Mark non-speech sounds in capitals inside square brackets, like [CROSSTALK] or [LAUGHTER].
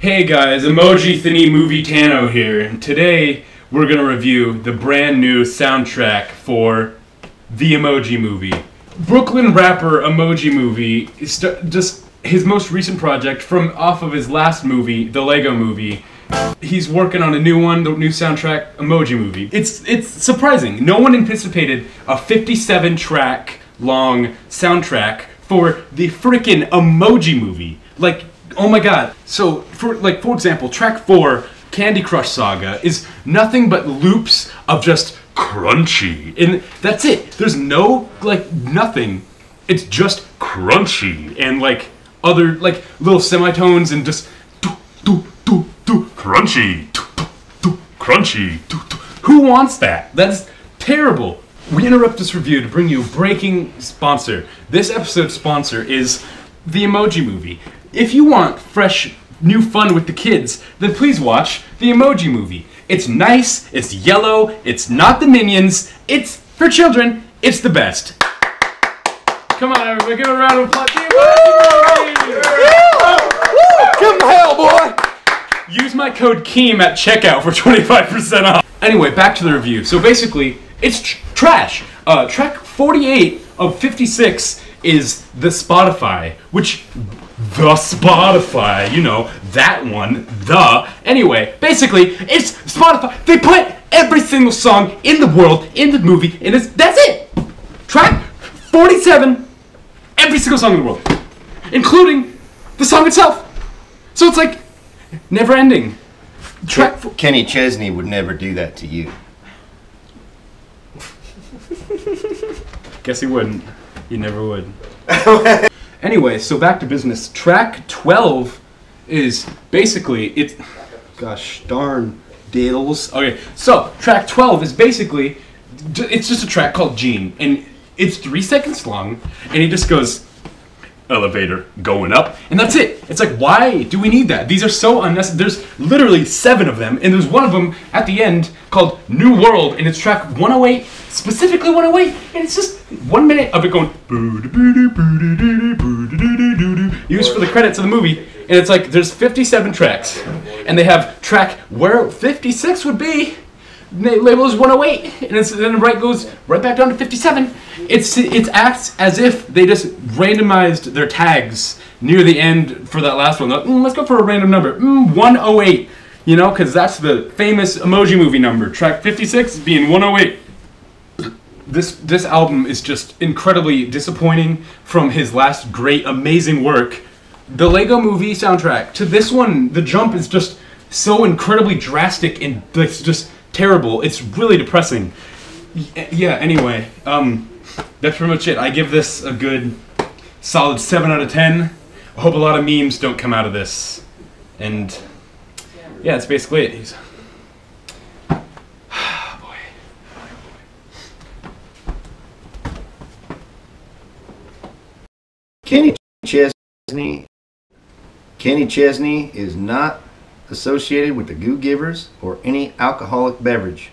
Hey guys, Emojithony Movie Tano here, and today we're gonna review the brand new soundtrack for the Emoji Movie. Brooklyn rapper Emoji Movie just his most recent project from off of his last movie, the Lego Movie. He's working on a new one, the new soundtrack, Emoji Movie. It's it's surprising. No one anticipated a 57 track long soundtrack for the freaking Emoji Movie. Like Oh my god. So, for like for example, track 4, Candy Crush Saga is nothing but loops of just crunchy. And that's it. There's no like nothing. It's just crunchy and like other like little semitones and just do do do do crunchy. Do, do, do, crunchy. Do, do. Who wants that? That's terrible. We interrupt this review to bring you breaking sponsor. This episode's sponsor is the Emoji Movie. If you want fresh, new fun with the kids, then please watch the Emoji Movie. It's nice, it's yellow, it's not the Minions, it's for children, it's the best. Come on, everybody, give a round of applause. Movie! Give hell, boy! Use my code KEEM at checkout for 25% off. Anyway, back to the review. So basically, it's tr- trash. Uh, track 48 of 56 is the Spotify, which the Spotify, you know, that one, the. Anyway, basically, it's Spotify. They put every single song in the world in the movie, and it's that's it. Track 47, every single song in the world, including the song itself. So it's like never ending. Track. Fo- Kenny Chesney would never do that to you. Guess he wouldn't. He never would. [LAUGHS] anyway, so back to business. Track 12 is basically it. Gosh darn diddles. Okay, so track 12 is basically it's just a track called Gene, and it's three seconds long, and he just goes elevator going up, and that's it. It's like, why do we need that? These are so unnecessary. There's literally seven of them, and there's one of them at the end called New World, and it's track 108, specifically 108, and it's just one minute of it going used for the credits of the movie, and it's like there's 57 tracks, and they have track where 56 would be label is 108 and then right goes right back down to 57 it's it acts as if they just randomized their tags near the end for that last one. Like, "Mm, let's go for a random number. Mm, 108 you know because that's the famous emoji movie number. Track 56 being 108 this this album is just incredibly disappointing from his last great amazing work. The lego movie soundtrack to this one the jump is just so incredibly drastic and it's just terrible. It's really depressing. Yeah anyway um that's pretty much it. I give this a good solid 7 out of 10 i hope a lot of memes don't come out of this. And yeah that's basically it. He's- Kenny Chesney. Kenny Chesney is not associated with the GooGivers or any alcoholic beverage.